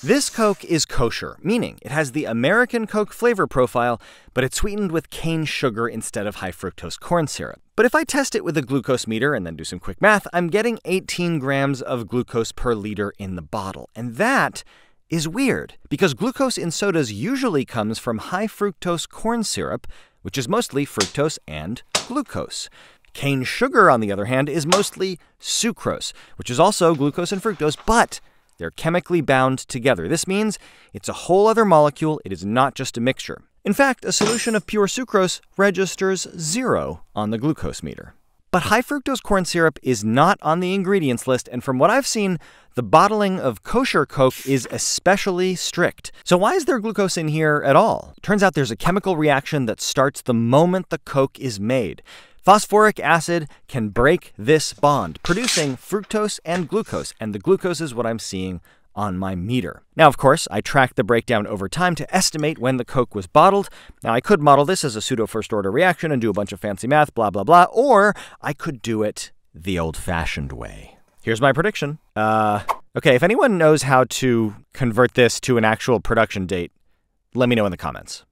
This Coke is kosher, meaning it has the American Coke flavor profile, but it's sweetened with cane sugar instead of high fructose corn syrup. But if I test it with a glucose meter and then do some quick math, I'm getting 18 grams of glucose per liter in the bottle. And that is weird, because glucose in sodas usually comes from high fructose corn syrup, which is mostly fructose and glucose. Cane sugar, on the other hand, is mostly sucrose, which is also glucose and fructose, but they're chemically bound together. This means it's a whole other molecule, it is not just a mixture. In fact, a solution of pure sucrose registers zero on the glucose meter. But high fructose corn syrup is not on the ingredients list, and from what I've seen, the bottling of kosher Coke is especially strict. So, why is there glucose in here at all? Turns out there's a chemical reaction that starts the moment the Coke is made. Phosphoric acid can break this bond, producing fructose and glucose, and the glucose is what I'm seeing on my meter. Now, of course, I tracked the breakdown over time to estimate when the Coke was bottled. Now, I could model this as a pseudo first order reaction and do a bunch of fancy math, blah, blah, blah, or I could do it the old fashioned way. Here's my prediction. Uh, okay, if anyone knows how to convert this to an actual production date, let me know in the comments.